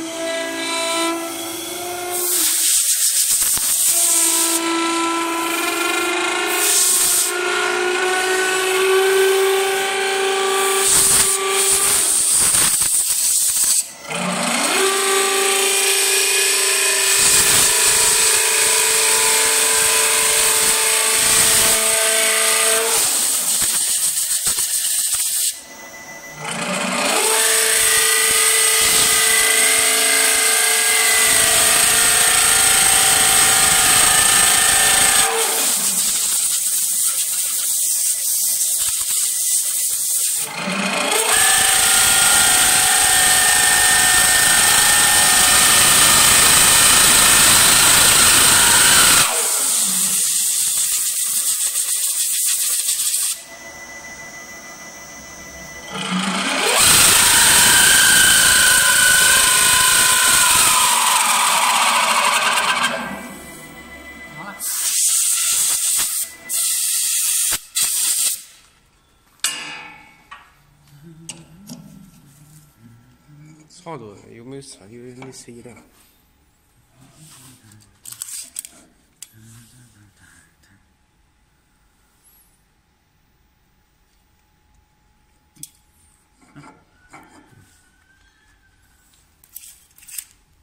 Yeah. Nice. 好多？有没有车？有没有司机的？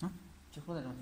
嗯，最后那张。